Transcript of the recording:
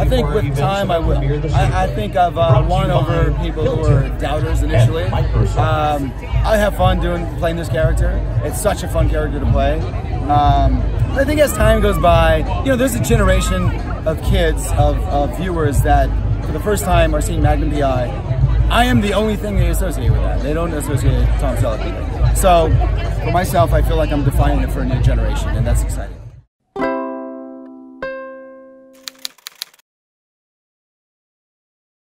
I think with time, I would. I, I think I've uh, won over people who were doubters initially. Um, I have fun doing playing this character. It's such a fun character to play. Um, I think as time goes by, you know, there's a generation of kids, of, of viewers that for the first time are seeing Magnum PI. I am the only thing they associate with that. They don't associate Tom Selleck. So for myself, I feel like I'm defining it for a new generation, and that's exciting.